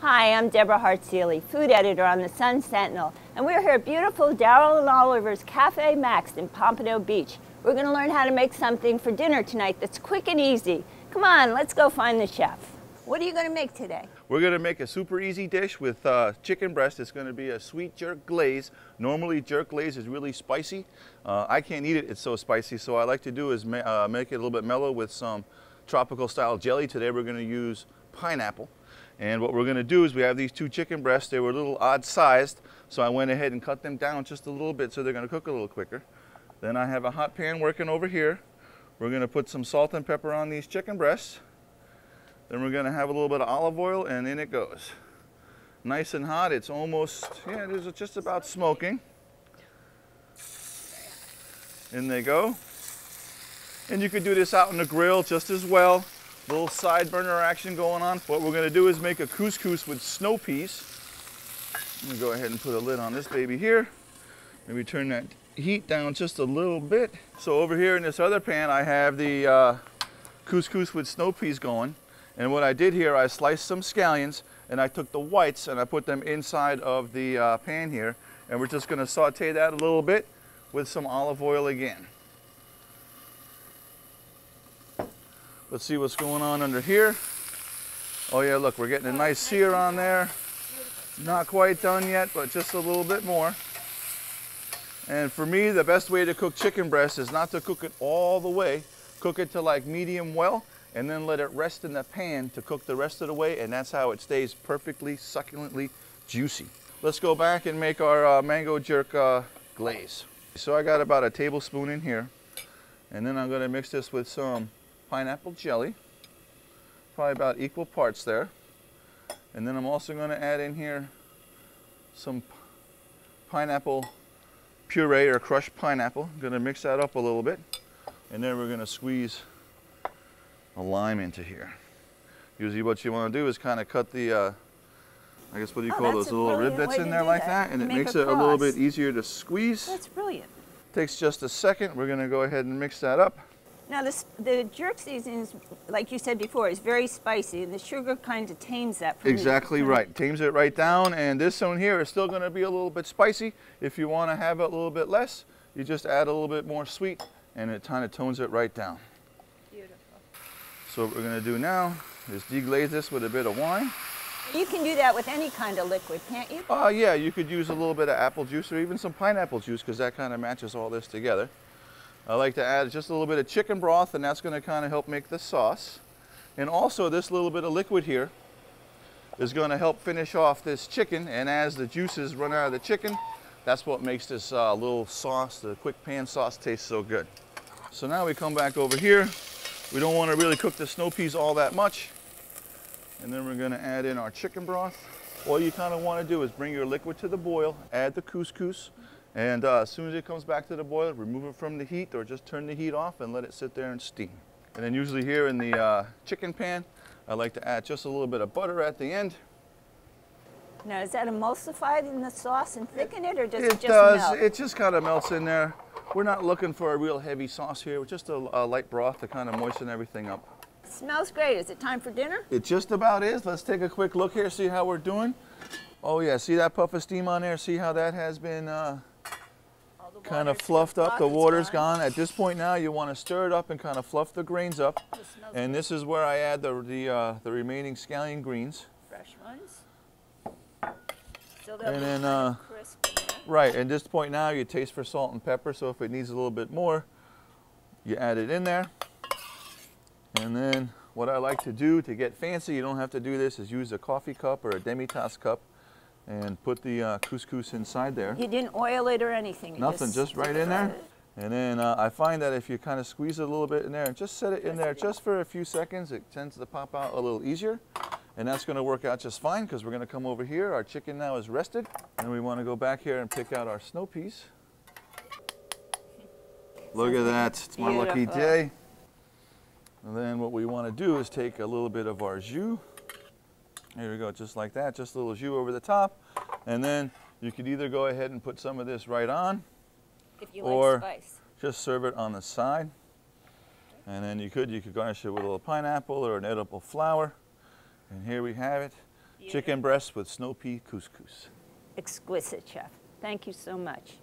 Hi, I'm Deborah Hartz-Seeley, food editor on the Sun Sentinel, and we're here at beautiful Darrel and Oliver's Cafe Maxx in Pompano Beach. We're going to learn how to make something for dinner tonight that's quick and easy. Come on, let's go find the chef. What are you going to make today? We're going to make a super easy dish with uh, chicken breast. It's going to be a sweet jerk glaze. Normally jerk glaze is really spicy. Uh, I can't eat it, it's so spicy, so what I like to do is ma uh, make it a little bit mellow with some tropical style jelly. Today we're going to use pineapple. And what we're going to do is we have these two chicken breasts. They were a little odd sized, so I went ahead and cut them down just a little bit so they're going to cook a little quicker. Then I have a hot pan working over here. We're going to put some salt and pepper on these chicken breasts. Then we're going to have a little bit of olive oil and in it goes. Nice and hot. It's almost, yeah, it is just about smoking. In they go. And you could do this out on the grill just as well little side burner action going on. What we're gonna do is make a couscous with snow peas. I'm gonna go ahead and put a lid on this baby here. Maybe turn that heat down just a little bit. So over here in this other pan, I have the uh, couscous with snow peas going. And what I did here, I sliced some scallions and I took the whites and I put them inside of the uh, pan here. And we're just gonna saute that a little bit with some olive oil again. Let's see what's going on under here. Oh yeah, look, we're getting a nice sear on there. Not quite done yet, but just a little bit more. And for me, the best way to cook chicken breast is not to cook it all the way. Cook it to like medium well, and then let it rest in the pan to cook the rest of the way, and that's how it stays perfectly, succulently juicy. Let's go back and make our uh, mango jerk uh, glaze. So I got about a tablespoon in here, and then I'm gonna mix this with some pineapple jelly, probably about equal parts there. And then I'm also going to add in here some pineapple puree or crushed pineapple. I'm going to mix that up a little bit. And then we're going to squeeze a lime into here. Usually what you want to do is kind of cut the, uh, I guess what do you oh, call those little rib that's in there like that, that and it makes it a little bit easier to squeeze. That's brilliant. Takes just a second. We're going to go ahead and mix that up. Now this, the jerk seasoning, like you said before, is very spicy, and the sugar kind of tames that. exactly the, right, tames it right down, and this one here is still going to be a little bit spicy. If you want to have it a little bit less, you just add a little bit more sweet, and it kind of tones it right down. Beautiful. So what we're going to do now is deglaze this with a bit of wine. You can do that with any kind of liquid, can't you? Uh, yeah, you could use a little bit of apple juice or even some pineapple juice because that kind of matches all this together. I like to add just a little bit of chicken broth and that's going to kind of help make the sauce. And also this little bit of liquid here is going to help finish off this chicken and as the juices run out of the chicken, that's what makes this uh, little sauce, the quick pan sauce taste so good. So now we come back over here. We don't want to really cook the snow peas all that much. And then we're going to add in our chicken broth. All you kind of want to do is bring your liquid to the boil, add the couscous, and uh, as soon as it comes back to the boil, remove it from the heat or just turn the heat off and let it sit there and steam. And then usually here in the uh, chicken pan, I like to add just a little bit of butter at the end. Now, is that emulsified in the sauce and thicken it, or does it, it just does. melt? It just kind of melts in there. We're not looking for a real heavy sauce here. Just a, a light broth to kind of moisten everything up. It smells great. Is it time for dinner? It just about is. Let's take a quick look here, see how we're doing. Oh yeah, see that puff of steam on there? See how that has been uh, kind of fluffed up. The water's gone. At this point now, you want to stir it up and kind of fluff the grains up. And this is where I add the the, uh, the remaining scallion greens. Fresh ones. So and then, uh, right, at this point now, you taste for salt and pepper. So if it needs a little bit more, you add it in there. And then what I like to do to get fancy, you don't have to do this, is use a coffee cup or a demi-tasse cup and put the uh, couscous inside there. You didn't oil it or anything? Nothing, just, just right in there. And then uh, I find that if you kind of squeeze it a little bit in there and just set it in there just for a few seconds, it tends to pop out a little easier. And that's going to work out just fine because we're going to come over here. Our chicken now is rested. And we want to go back here and pick out our snow peas. Look at that. It's my Beautiful. lucky day. And then what we want to do is take a little bit of our jus. Here we go, just like that, just a little jus over the top. And then you could either go ahead and put some of this right on, or like just serve it on the side. And then you could, you could garnish it with a little pineapple or an edible flower. And here we have it. Chicken breast with snow pea couscous. Exquisite, chef. Thank you so much.